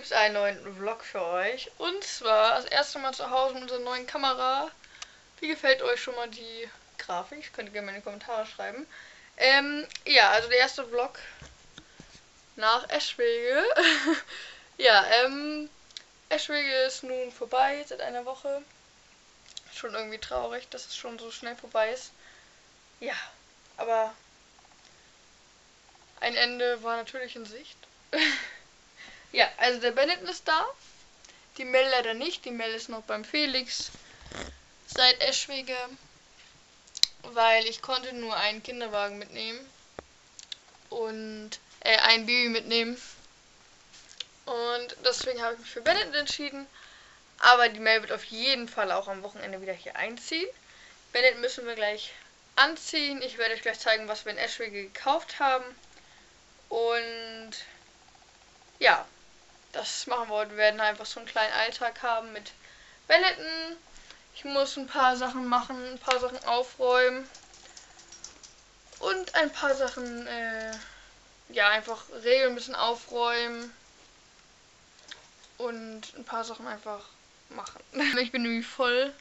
gibt es einen neuen Vlog für euch. Und zwar das erste Mal zu Hause mit unserer neuen Kamera. Wie gefällt euch schon mal die Grafik? Könnt ihr gerne mal in die Kommentare schreiben. Ähm, ja, also der erste Vlog nach Eschwege. ja, ähm, Eschwege ist nun vorbei seit einer Woche. Schon irgendwie traurig, dass es schon so schnell vorbei ist. Ja, aber ein Ende war natürlich in Sicht. ja, also der Benetton ist da. Die Mel leider nicht. Die Mel ist noch beim Felix seit Eschwege, weil ich konnte nur einen Kinderwagen mitnehmen und äh, ein Baby mitnehmen. Und deswegen habe ich mich für Benetton entschieden. Aber die Mel wird auf jeden Fall auch am Wochenende wieder hier einziehen. Benetton müssen wir gleich anziehen. Ich werde euch gleich zeigen, was wir in Eschwege gekauft haben. Und ja, das machen heute. Wir werden einfach so einen kleinen Alltag haben mit Benetton. Ich muss ein paar Sachen machen, ein paar Sachen aufräumen. Und ein paar Sachen, äh, ja, einfach regeln, ein bisschen aufräumen. Und ein paar Sachen einfach machen. Ich bin nämlich voll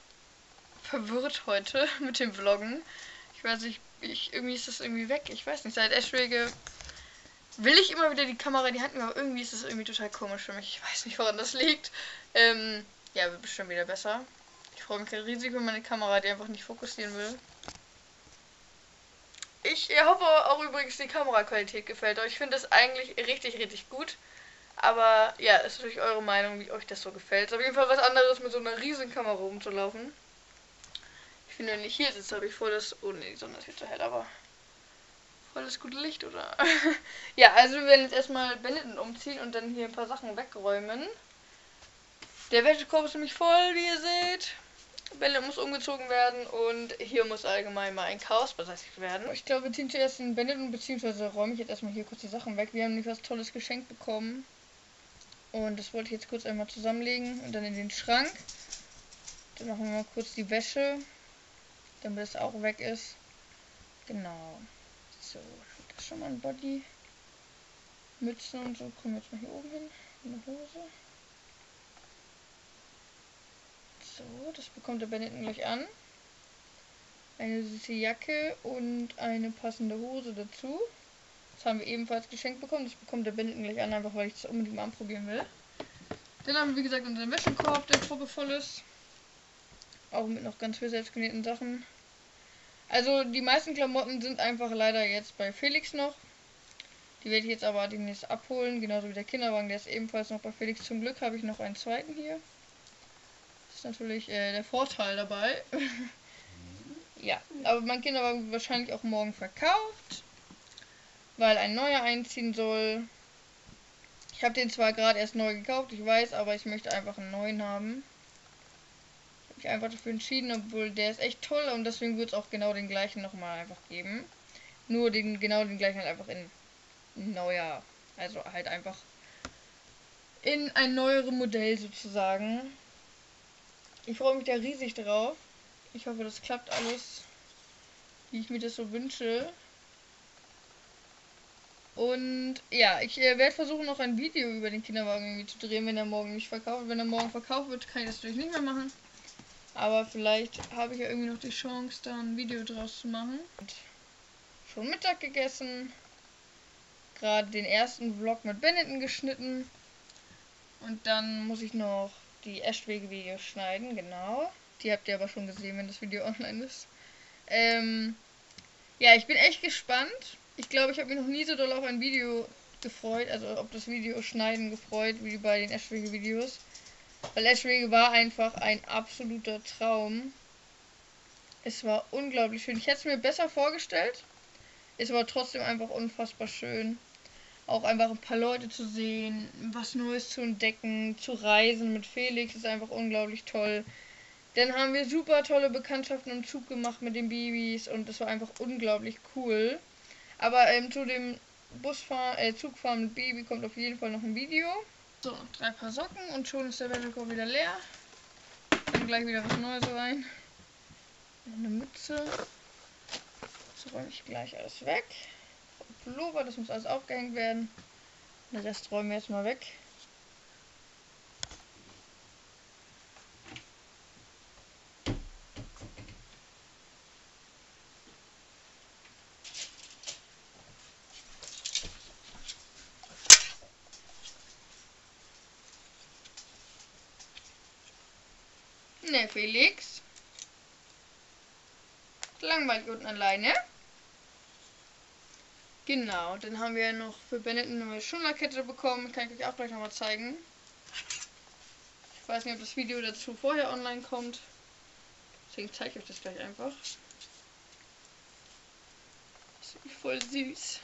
verwirrt heute mit dem Vloggen. Ich weiß nicht, ich, irgendwie ist das irgendwie weg. Ich weiß nicht, seit Eschwege will ich immer wieder die Kamera in die Hand nehmen, aber irgendwie ist das irgendwie total komisch für mich. Ich weiß nicht, woran das liegt. Ähm, ja, wird bestimmt wieder besser. Ich freue mich riesig über meine Kamera, die einfach nicht fokussieren will. Ich hoffe auch übrigens, die Kameraqualität gefällt euch. Ich finde das eigentlich richtig, richtig gut. Aber ja, ist natürlich eure Meinung, wie euch das so gefällt. Ist auf jeden Fall was anderes, mit so einer riesigen Kamera rumzulaufen. Ich finde, wenn ich hier sitze, habe ich voll das... Oh ne, die Sonne ist viel zu hell, aber voll das gute Licht, oder? ja, also wir werden jetzt erstmal Benetton umziehen und dann hier ein paar Sachen wegräumen. Der Wäschekorb ist nämlich voll, wie ihr seht. Benetton muss umgezogen werden und hier muss allgemein mal ein Chaos beseitigt werden. Ich glaube, wir ziehen zuerst den Benetton, beziehungsweise räume ich jetzt erstmal hier kurz die Sachen weg. Wir haben nämlich was Tolles geschenkt bekommen. Und das wollte ich jetzt kurz einmal zusammenlegen und dann in den Schrank. Dann machen wir mal kurz die Wäsche, damit es auch weg ist. Genau. So, das ist schon mal ein Body. Mütze und so kommen jetzt mal hier oben hin. Eine Hose. So, das bekommt der Benetton gleich an. Eine süße Jacke und eine passende Hose dazu. Das haben wir ebenfalls geschenkt bekommen. Das bekommt der Benetton gleich an, einfach weil ich das unbedingt mal anprobieren will. Dann haben wir, wie gesagt, unseren Wäschekorb, der voll ist. Auch mit noch ganz viel selbstgenähten Sachen. Also die meisten Klamotten sind einfach leider jetzt bei Felix noch. Die werde ich jetzt aber demnächst abholen, genauso wie der Kinderwagen, der ist ebenfalls noch bei Felix. Zum Glück habe ich noch einen zweiten hier. Das ist natürlich äh, der Vorteil dabei. ja, aber mein Kinderwagen wird wahrscheinlich auch morgen verkauft, weil ein neuer einziehen soll. Ich habe den zwar gerade erst neu gekauft, ich weiß, aber ich möchte einfach einen neuen haben mich einfach dafür entschieden, obwohl der ist echt toll und deswegen wird es auch genau den gleichen nochmal einfach geben. Nur den genau den gleichen halt einfach in neuer, also halt einfach in ein neuere Modell sozusagen. Ich freue mich da riesig drauf. Ich hoffe, das klappt alles, wie ich mir das so wünsche. Und ja, ich äh, werde versuchen, noch ein Video über den Kinderwagen irgendwie zu drehen, wenn er morgen nicht verkauft. Wenn er morgen verkauft wird, kann ich das natürlich nicht mehr machen. Aber vielleicht habe ich ja irgendwie noch die Chance, da ein Video draus zu machen. Und schon Mittag gegessen. Gerade den ersten Vlog mit Benetton geschnitten. Und dann muss ich noch die Eschwege-Videos schneiden, genau. Die habt ihr aber schon gesehen, wenn das Video online ist. Ähm, ja, ich bin echt gespannt. Ich glaube, ich habe mich noch nie so doll auf ein Video gefreut, also ob das Video schneiden gefreut, wie bei den Eschwege-Videos. Weil Eschwege war einfach ein absoluter Traum. Es war unglaublich schön. Ich hätte es mir besser vorgestellt. Es war trotzdem einfach unfassbar schön. Auch einfach ein paar Leute zu sehen, was Neues zu entdecken, zu reisen mit Felix ist einfach unglaublich toll. Dann haben wir super tolle Bekanntschaften im Zug gemacht mit den Babys und das war einfach unglaublich cool. Aber ähm, zu dem Busfahren, äh, Zugfahren mit Baby kommt auf jeden Fall noch ein Video. So, drei Paar Socken und schon ist der Wäschekorb wieder leer. Dann gleich wieder was Neues rein. Eine Mütze. Das räume ich gleich alles weg. Pullover, das muss alles aufgehängt werden. Den Rest räumen wir jetzt mal weg. Ne, Felix. Langweilig unten alleine. Genau, dann haben wir noch für Bennett eine neue Schunderkette bekommen. Kann ich euch auch gleich nochmal zeigen. Ich weiß nicht, ob das Video dazu vorher online kommt. Deswegen zeige ich euch das gleich einfach. Das ist voll süß.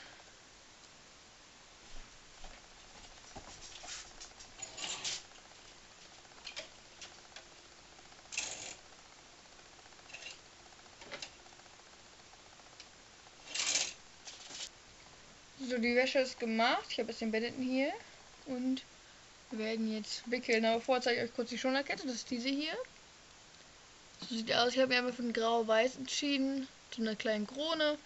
So, die Wäsche ist gemacht. Ich habe jetzt den Beddeten hier. Und wir werden jetzt wickeln. Aber vorher zeige ich euch kurz die Schonderkette. Das ist diese hier. So sieht aus. Ich habe mich einfach für ein grau-weiß entschieden. So eine kleine Krone.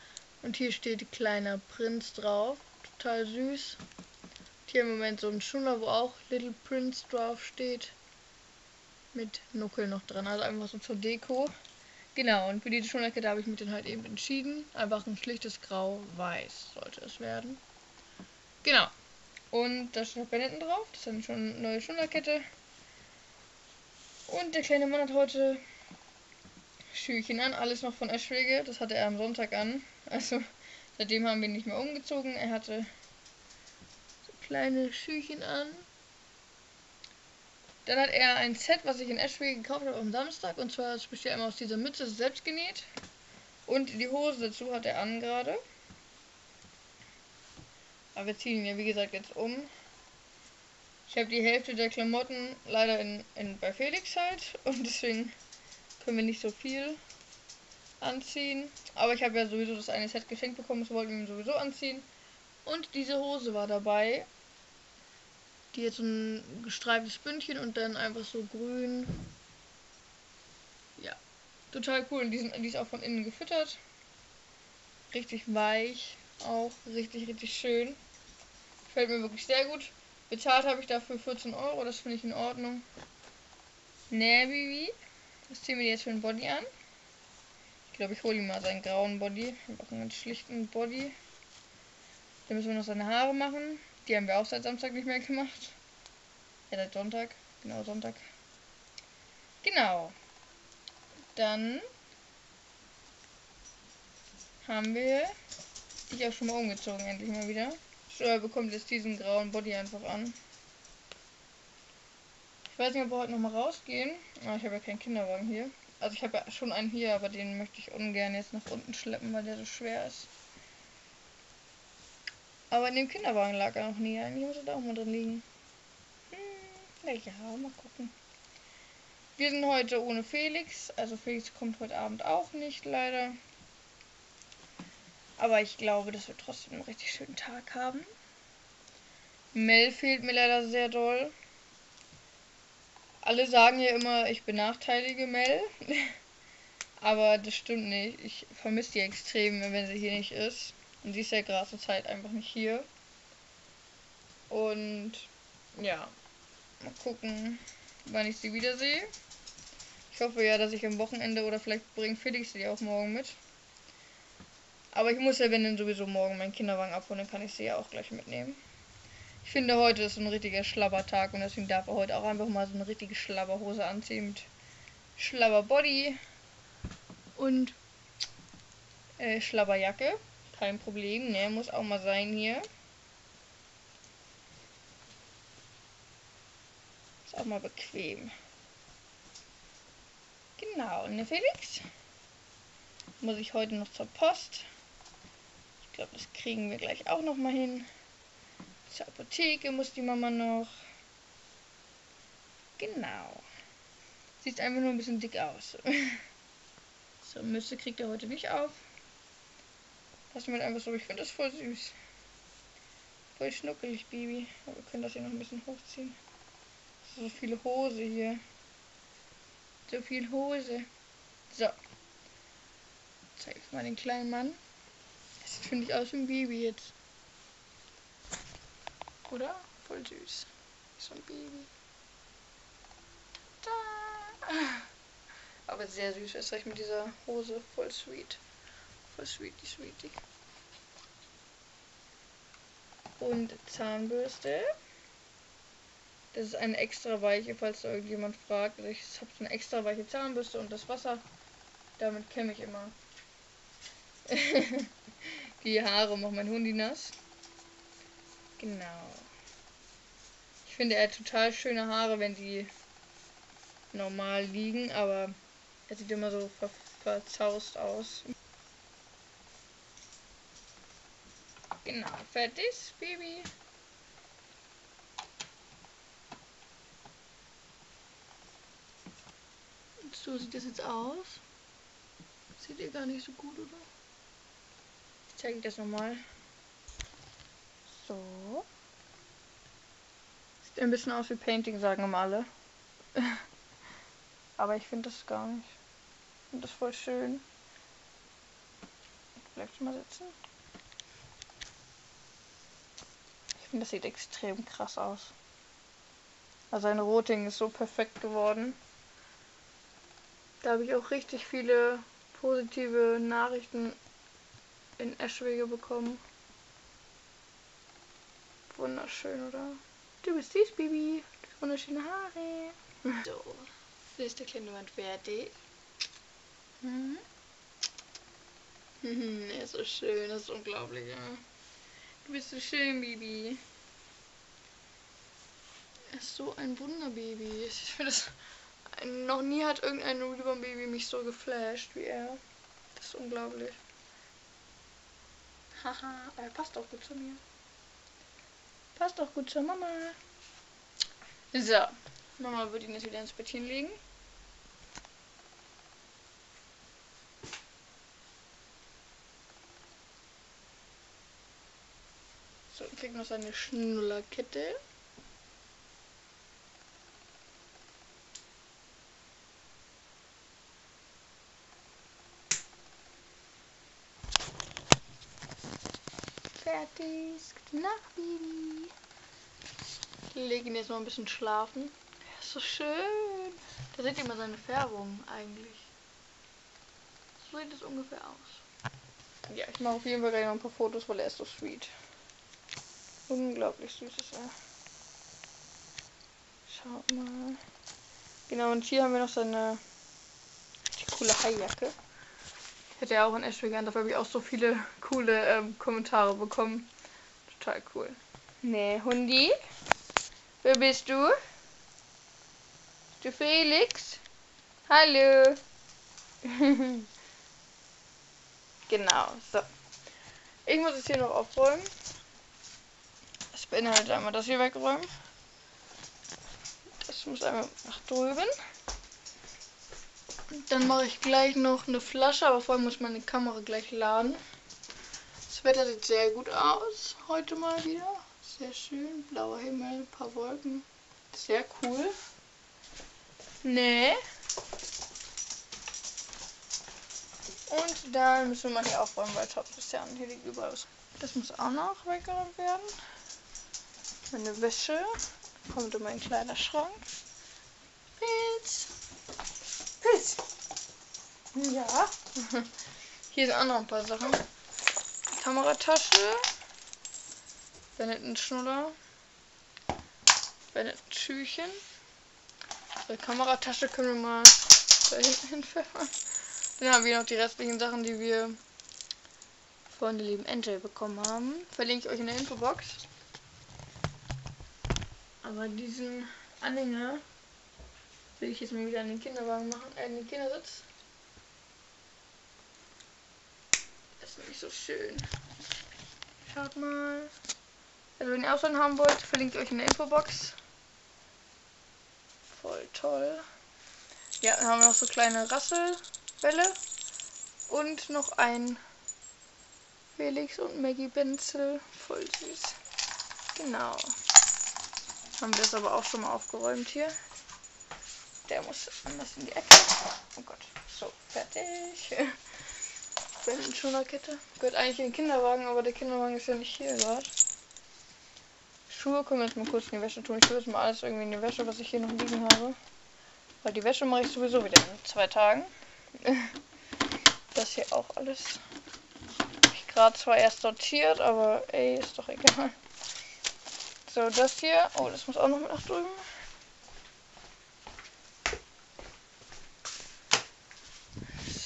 Und hier steht kleiner Prinz drauf. Total süß. Und hier im Moment so ein Schunder, wo auch Little Prince drauf steht. Mit Nuckel noch dran. Also einfach so zur Deko. Genau, und für diese Schulterkette habe ich mich dann halt eben entschieden. Einfach ein schlichtes Grau-Weiß sollte es werden. Genau. Und da steht noch Benetton drauf. Das ist dann schon eine neue Schulterkette. Und der kleine Mann hat heute Schüchen an. Alles noch von Eschwege. Das hatte er am Sonntag an. Also seitdem haben wir ihn nicht mehr umgezogen. Er hatte so kleine Schüchen an. Dann hat er ein Set, was ich in Ashby gekauft habe am Samstag. Und zwar es besteht einmal aus dieser Mütze, selbst genäht. Und die Hose dazu hat er an gerade. Aber wir ziehen ihn ja wie gesagt jetzt um. Ich habe die Hälfte der Klamotten leider in, in bei Felix halt. Und deswegen können wir nicht so viel anziehen. Aber ich habe ja sowieso das eine Set geschenkt bekommen. Das wollten wir ihm sowieso anziehen. Und diese Hose war dabei. Die jetzt ein gestreiftes Bündchen und dann einfach so grün. Ja, total cool. Und die, sind, die ist auch von innen gefüttert. Richtig weich. Auch richtig, richtig schön. Gefällt mir wirklich sehr gut. Bezahlt habe ich dafür 14 Euro. Das finde ich in Ordnung. Ne, Bibi. Das ziehen wir jetzt für den Body an. Ich glaube, ich hole ihm mal seinen grauen Body. Einfach einen ganz schlichten Body. Dann müssen wir noch seine Haare machen. Die haben wir auch seit Samstag nicht mehr gemacht. Ja, seit Sonntag. Genau, Sonntag. Genau. Dann haben wir dich auch schon mal umgezogen, endlich mal wieder. Steuer bekommt jetzt diesen grauen Body einfach an. Ich weiß nicht, ob wir heute noch mal rausgehen. Ah, ich habe ja keinen Kinderwagen hier. Also ich habe ja schon einen hier, aber den möchte ich ungern jetzt nach unten schleppen, weil der so schwer ist. Aber in dem Kinderwagen lag er noch nie. Eigentlich muss er da auch mal drin liegen. Hm, naja, mal gucken. Wir sind heute ohne Felix. Also Felix kommt heute Abend auch nicht, leider. Aber ich glaube, dass wir trotzdem einen richtig schönen Tag haben. Mel fehlt mir leider sehr doll. Alle sagen ja immer, ich benachteilige Mel. Aber das stimmt nicht. Ich vermisse die extrem, wenn sie hier nicht ist. Und sie ist ja gerade zur Zeit einfach nicht hier. Und ja, mal gucken, wann ich sie wiedersehe. Ich hoffe ja, dass ich am Wochenende oder vielleicht bringt Felix sie auch morgen mit. Aber ich muss ja, wenn dann sowieso morgen meinen Kinderwagen abholen, dann kann ich sie ja auch gleich mitnehmen. Ich finde, heute ist ein richtiger Schlabbertag und deswegen darf er heute auch einfach mal so eine richtige Schlabberhose anziehen mit Schlabberbody und äh, Schlabberjacke kein Problem, ne? Muss auch mal sein hier. Ist auch mal bequem. Genau, ne Felix? Muss ich heute noch zur Post. Ich glaube, das kriegen wir gleich auch noch mal hin. Zur Apotheke muss die Mama noch. Genau. Sieht einfach nur ein bisschen dick aus. so, Mütze kriegt er heute nicht auf. Lass mir einfach so. Ich finde das voll süß. Voll schnuckelig, Baby. Aber wir können das hier noch ein bisschen hochziehen. So viele Hose hier. So viel Hose. So. Zeig mal den kleinen Mann. Das sieht, finde ich, aus wie ein Baby jetzt. Oder? Voll süß. So ein Baby. Da. Aber sehr süß. Erst recht mit dieser Hose. Voll sweet. Voll sweetie, sweetie. Und Zahnbürste. Das ist eine extra weiche, falls da irgendjemand fragt. Also ich habe eine extra weiche Zahnbürste und das Wasser. Damit kämme ich immer. die Haare machen mein Hundi nass. Genau. Ich finde, er hat total schöne Haare, wenn sie normal liegen, aber er sieht immer so ver verzaust aus. Genau, fertig, Baby. So sieht das jetzt aus. Sieht ihr gar nicht so gut, oder? Ich zeige das nochmal. So. Sieht ein bisschen aus wie Painting, sagen immer alle. Aber ich finde das gar nicht. Ich finde das voll schön. Vielleicht mal sitzen. Finde, das sieht extrem krass aus. Also sein Roting ist so perfekt geworden. Da habe ich auch richtig viele positive Nachrichten in Eschwege bekommen. Wunderschön, oder? Du bist süß, Baby. Du hast wunderschöne Haare. So, so ist der kleine Mann fertig. Hm? Mhm, er ist so schön, das ist unglaublich, ja. Du bist so schön, Baby. Er ist so ein Wunderbaby. Ich finde das noch nie hat irgendein Reborn Baby mich so geflasht wie er. Das ist unglaublich. Haha, er passt auch gut zu mir. Passt auch gut zur Mama. So, Mama würde ihn jetzt wieder ins Bettchen legen. So, kriegt noch seine Schnullerkette. fertig. Gute Nacht, Baby. Ich lege ihn jetzt mal ein bisschen schlafen. Er ist so schön. Da seht ihr mal seine Färbung eigentlich. So sieht es ungefähr aus. Ja, ich mache auf jeden Fall gleich noch ein paar Fotos, weil er ist so sweet. Unglaublich süß ist er. Schaut mal. Genau, und hier haben wir noch seine coole Haijacke. Hätte er auch in Ashby gern, dafür habe ich auch so viele coole ähm, Kommentare bekommen. Total cool. Nee, Hundi? Wer bist du? Bist du Felix? Hallo. genau, so. Ich muss es hier noch aufräumen. Beinhaltet einmal das hier wegräumen. Das muss einmal nach drüben. Dann mache ich gleich noch eine Flasche, aber vorher muss meine Kamera gleich laden. Das Wetter sieht sehr gut aus. Heute mal wieder. Sehr schön. Blauer Himmel, ein paar Wolken. Sehr cool. Nee. Und dann müssen wir mal hier aufräumen, weil Top ist ja hier liegt überall was. Das muss auch noch weggeräumt werden. Meine Wäsche kommt in meinen Kleiderschrank. Pilz. Pilz. Ja. Hier sind auch noch ein paar Sachen. Kameratasche. Benetton-Schnuller. Benetton-Schüchen. Die Kameratasche können wir mal da hinten hinpfeffern. Dann haben wir noch die restlichen Sachen, die wir von der lieben NJ bekommen haben. Verlinke ich euch in der Infobox. Aber diesen Anhänger will ich jetzt mal wieder an den Kinderwagen machen, äh, den Kindersitz. Das ist nämlich so schön. Schaut mal. Also wenn ihr auch so einen haben wollt, verlinke ich euch in der Infobox. Voll toll. Ja, dann haben wir noch so kleine Rasselbälle. Und noch ein Felix und Maggie Benzel. Voll süß. Genau. Haben wir es aber auch schon mal aufgeräumt hier. Der muss anders in die Ecke. Oh Gott. So, fertig. Kette. Gehört eigentlich in den Kinderwagen, aber der Kinderwagen ist ja nicht hier gerade. Schuhe können wir jetzt mal kurz in die Wäsche tun. Ich tue jetzt mal alles irgendwie in die Wäsche, was ich hier noch liegen habe. Weil die Wäsche mache ich sowieso wieder in zwei Tagen. Das hier auch alles. Habe ich gerade zwar erst sortiert, aber ey, ist doch egal. So, das hier. Oh, das muss auch noch mit nach drüben.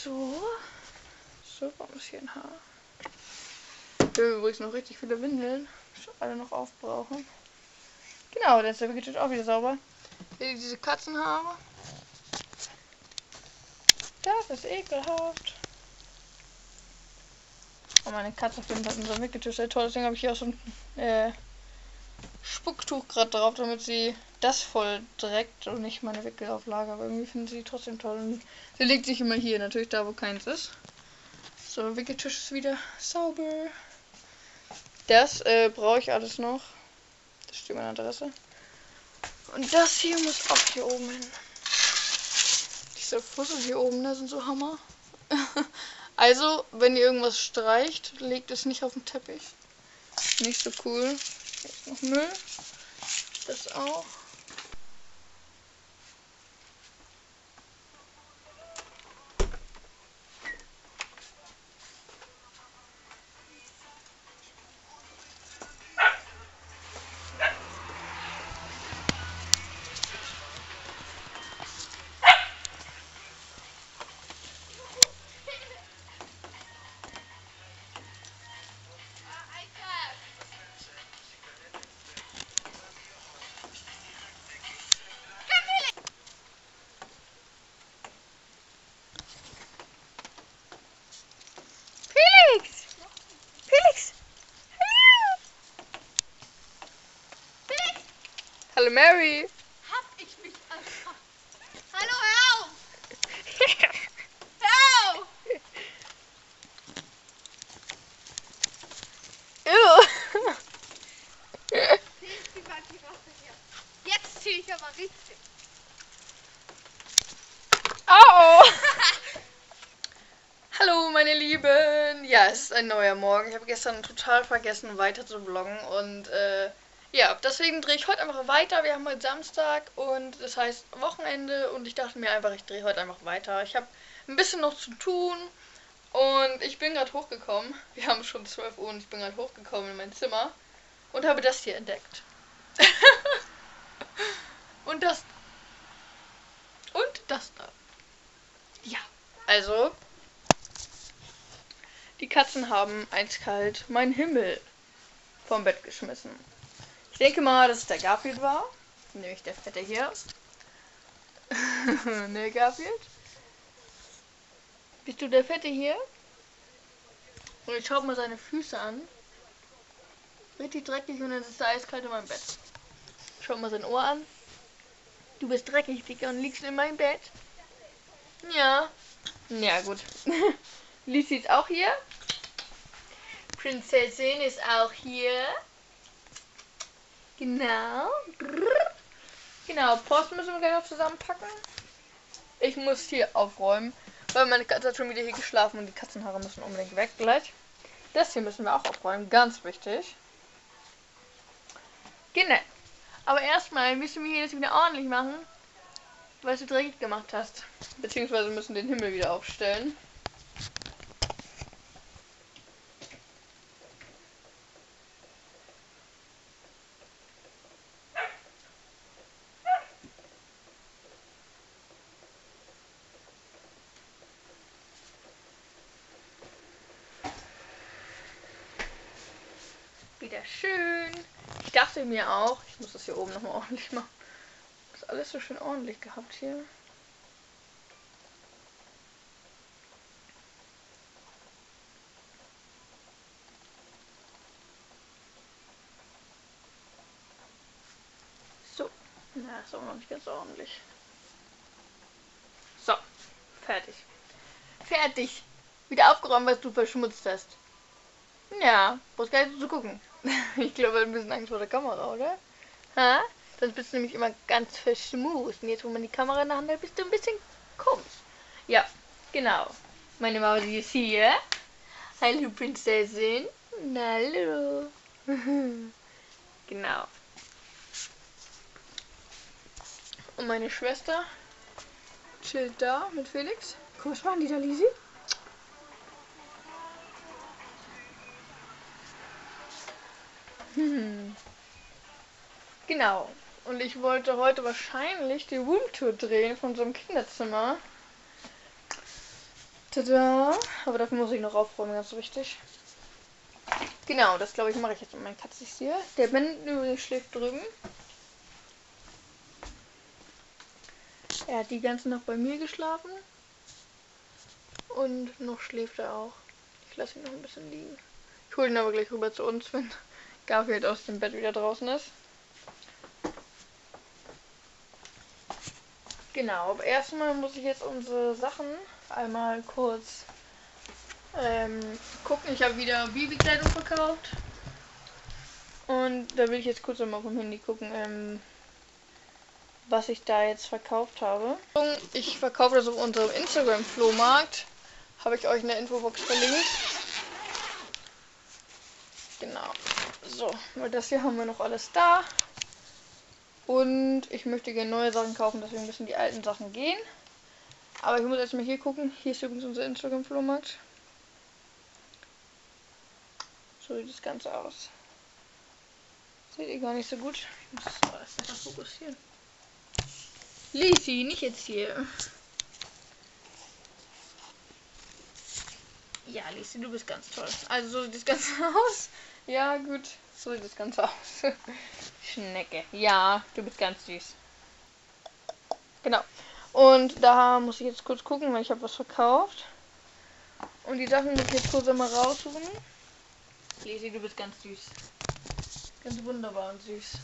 So. So, warum ist hier ein Haar? Wir haben übrigens noch richtig viele Windeln. Schon alle noch aufbrauchen. Genau, der ist der Wicked auch wieder sauber. Hier diese Katzenhaare. Das ist ekelhaft. Oh, meine Katze findet unser Wickeltisch sehr toll. Deswegen habe ich hier auch ein äh, Spucktuch gerade drauf, damit sie das voll dreckt und nicht meine Wickelauflage. Aber irgendwie findet sie trotzdem toll. Und sie legt sich immer hier, natürlich da, wo keins ist. So, Wickeltisch ist wieder sauber. Das äh, brauche ich alles noch. Das steht meine Adresse. Und das hier muss auch hier oben hin. Diese Fussel hier oben, da sind so Hammer. also, wenn ihr irgendwas streicht, legt es nicht auf den Teppich. Nicht so cool. Noch Müll. Das auch. Felix! Felix! Hallo! Felix, Hallo Mary! hab ich mich erschrocken. Hallo, hör auf! Hör auf! Jetzt zieh ich aber richtig. Au! Hallo meine Lieben! Ja, es ist ein neuer Morgen. Ich habe gestern total vergessen weiter zu vloggen und äh, ja, deswegen drehe ich heute einfach weiter. Wir haben heute Samstag und das heißt Wochenende und ich dachte mir einfach, ich drehe heute einfach weiter. Ich habe ein bisschen noch zu tun und ich bin gerade hochgekommen. Wir haben schon 12 Uhr und ich bin gerade hochgekommen in mein Zimmer und habe das hier entdeckt. und das und das da. Ja, also die Katzen haben eiskalt meinen Himmel vom Bett geschmissen. Ich denke mal, dass es der Garfield war. Nämlich der Fette hier. ne, Garfield? Bist du der Fette hier? Und ich schau mal seine Füße an. Richtig dreckig und dann ist er eiskalt in meinem Bett. Schau mal sein Ohr an. Du bist dreckig, Dicker, und liegst in meinem Bett. Ja. Ja, gut. Lucy ist auch hier. Prinzessin ist auch hier. Genau. Genau, Post müssen wir gleich noch zusammenpacken. Ich muss hier aufräumen, weil meine Katze hat schon wieder hier geschlafen und die Katzenhaare müssen unbedingt weg gleich. Das hier müssen wir auch aufräumen, ganz wichtig. Genau. Aber erstmal müssen wir hier das wieder ordentlich machen, was du dreckig gemacht hast. Beziehungsweise müssen den Himmel wieder aufstellen. Wieder schön. Mir auch, ich muss das hier oben nochmal ordentlich machen. Das ist alles so schön ordentlich gehabt hier. So. Na, ist auch noch nicht ganz ordentlich. So. Fertig. Fertig. Wieder aufgeräumt, was du verschmutzt hast. Ja, brauchst gar nicht so zu gucken. ich glaube, ein bisschen Angst vor der Kamera, oder? Ha? Sonst bist du nämlich immer ganz verschmust. Und jetzt, wo man die Kamera in der Hand hat, bist du ein bisschen komisch. Ja, genau. Meine Mausi ist hier. Hallo, Prinzessin. Hallo. genau. Und meine Schwester chillt da mit Felix. Guck, was machen die da, Lisi? Genau. Und ich wollte heute wahrscheinlich die Roomtour drehen von so einem Kinderzimmer. Tada! Aber dafür muss ich noch aufräumen, ganz wichtig. Genau, das glaube ich mache ich jetzt mit meinen Katzen hier. Der Ben übrigens schläft drüben. Er hat die ganze Nacht bei mir geschlafen. Und noch schläft er auch. Ich lasse ihn noch ein bisschen liegen. Ich hole ihn aber gleich rüber zu uns, wenn Garfield aus dem Bett wieder draußen ist. Genau, aber erstmal muss ich jetzt unsere Sachen einmal kurz ähm, gucken. Ich habe wieder Babykleidung verkauft. Und da will ich jetzt kurz einmal vom Handy gucken, ähm, was ich da jetzt verkauft habe. Ich verkaufe das auf unserem Instagram-Flohmarkt. Habe ich euch in der Infobox verlinkt. Genau. So, weil das hier haben wir noch alles da. Und ich möchte gerne neue Sachen kaufen, deswegen müssen die alten Sachen gehen. Aber ich muss erstmal hier gucken. Hier ist übrigens unser Instagram-Flohmarkt. So sieht das Ganze aus. Seht ihr gar nicht so gut. Ich muss das besser fokussieren. Lisi, nicht jetzt hier. Ja, Lisi, du bist ganz toll. Also so sieht das Ganze aus. Ja, gut. So sieht das Ganze aus. Schnecke. Ja, du bist ganz süß. Genau. Und da muss ich jetzt kurz gucken, weil ich habe was verkauft. Und die Sachen muss ich jetzt kurz einmal raussuchen. Lisi, du bist ganz süß. Ganz wunderbar und süß.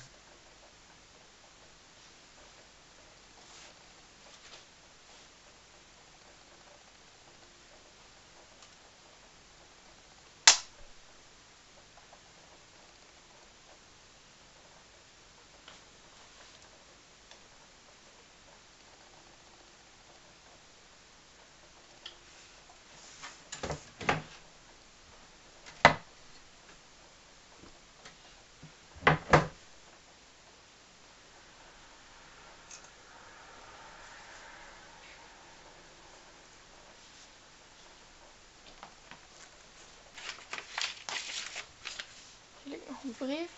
Ein Brief.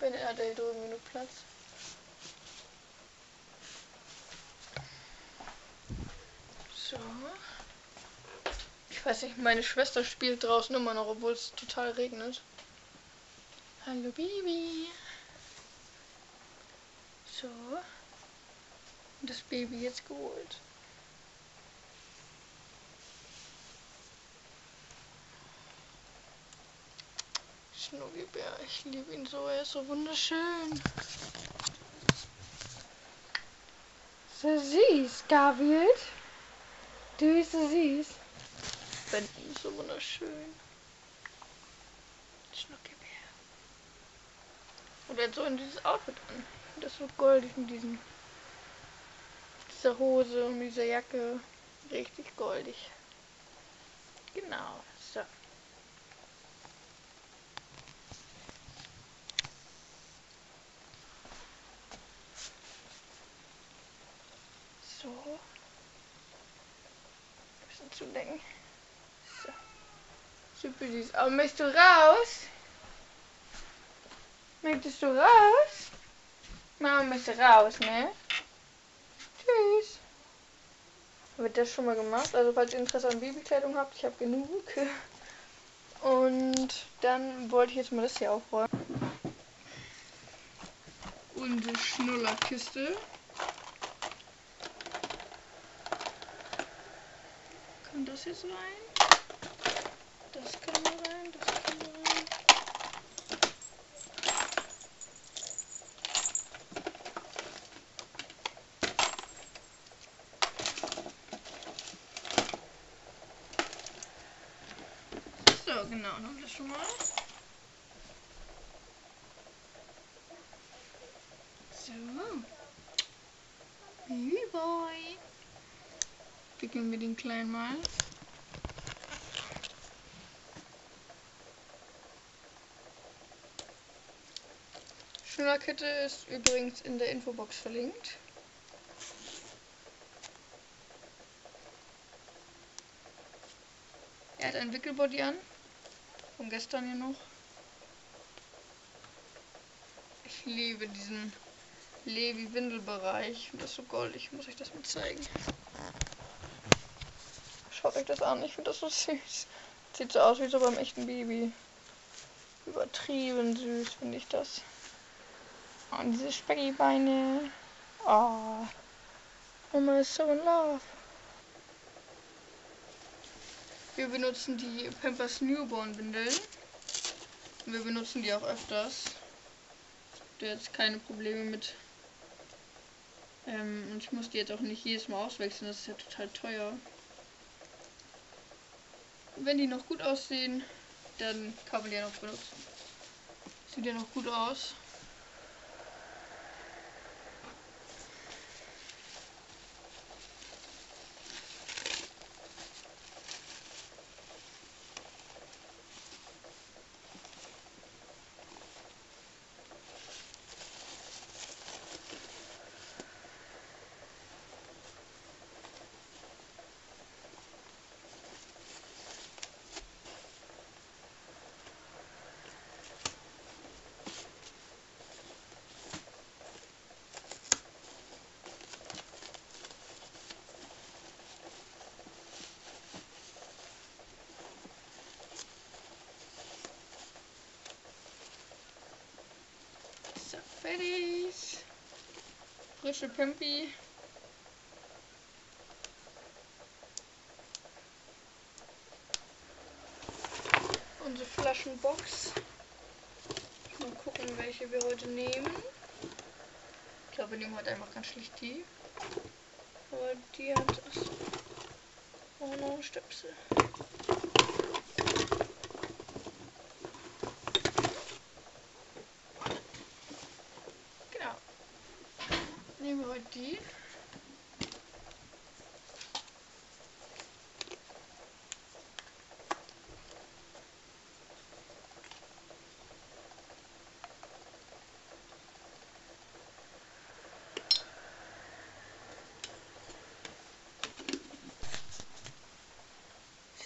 Bin er da drüben genug Platz. So. Ich weiß nicht, meine Schwester spielt draußen immer noch, obwohl es total regnet. Hallo Baby. So. Das Baby jetzt geholt. Ich liebe ihn so, er ist so wunderschön. So süß, David. Du bist so süß. Ben ist so wunderschön. Schnuckibär. Und er hat so in dieses Outfit an. Das ist so goldig mit diesem dieser Hose und dieser Jacke. Richtig goldig. Genau. So. So. Ein bisschen zu lenken. So. Super süß. Aber möchtest du raus? Möchtest du raus? Mama möchte raus, ne? Tschüss. Wird das schon mal gemacht? Also falls ihr Interesse an Babykleidung habt, ich habe genug. Und dann wollte ich jetzt mal das hier aufräumen. Unsere Schnullerkiste. Kann das jetzt rein? Das kann rein, das kann rein. So, genau, wir das schon mal. So. Baby Boy. Wickeln wir den kleinen mal. Schnullerkette ist übrigens in der Infobox verlinkt. Er hat ein Wickelbody an. Von gestern ja noch. Ich liebe diesen Levi-Windelbereich. Das ist so goldig. Ich muss euch das mal zeigen. Schaut euch das an. Ich finde das so süß. Sieht so aus wie so beim echten Baby. Übertrieben süß finde ich das. Und diese Spaghetti-Beine. Oh. Mama ist so in love. Wir benutzen die Pampers Newborn Windeln. Wir benutzen die auch öfters. Ich habe jetzt keine Probleme mit. Ähm, und ich muss die jetzt auch nicht jedes Mal auswechseln, das ist ja total teuer. Wenn die noch gut aussehen, dann kann man die ja noch benutzen. Sieht ja noch gut aus. Fertig. Frische Pimpi. Unsere Flaschenbox. Mal gucken, welche wir heute nehmen. Ich glaube, wir nehmen heute einfach ganz schlicht die. Aber die hat auch noch einen Stöpsel. nehmen wir heute die.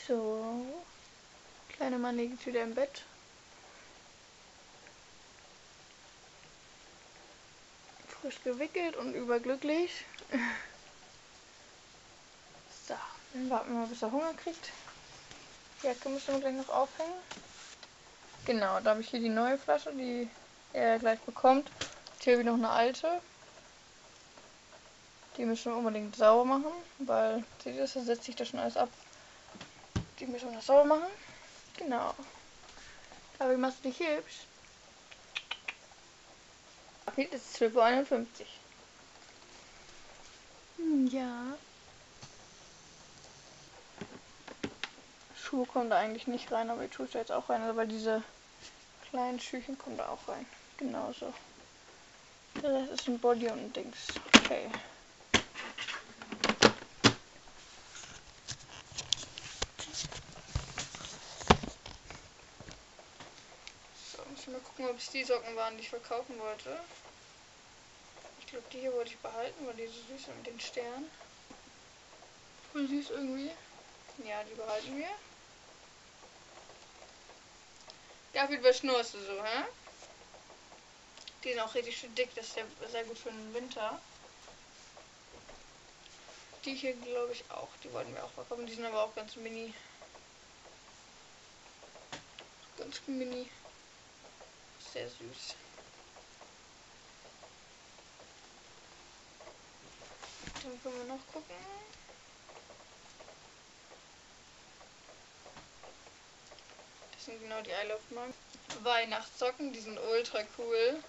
So, kleine Mann liegt wieder im Bett. Gewickelt und überglücklich. So, dann warten wir mal, bis er Hunger kriegt. Die Jacke müssen wir gleich noch aufhängen. Genau, da habe ich hier die neue Flasche, die er gleich bekommt. Hier habe ich noch eine alte. Die müssen wir unbedingt sauber machen, weil, seht ihr da setzt sich das schon alles ab. Die müssen wir noch sauber machen. Genau. Aber wie machst du dich hübsch? Paket ist 12.51 Uhr. Hm, ja. Schuhe kommen da eigentlich nicht rein, aber ich tue es jetzt auch rein, aber diese kleinen Schüchen kommen da auch rein. Genauso. Das ist ein Body und ein Dings. Okay. So, muss ich mal gucken, ob es die Socken waren, die ich verkaufen wollte. Ich glaube, die hier wollte ich behalten, weil die so süß sind mit den Sternen. Voll süß irgendwie. Ja, die behalten wir. David, was schnurst du so, hä? Die sind auch richtig schön dick, das ist sehr, sehr gut für den Winter. Die hier glaube ich auch, die wollten wir auch verkaufen, die sind aber auch ganz mini. Ganz mini. Sehr süß. Dann können wir noch gucken. Das sind genau die I Love Mom Weihnachtssocken, die sind ultra cool.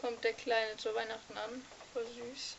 Kommt der Kleine zu Weihnachten an. Voll süß.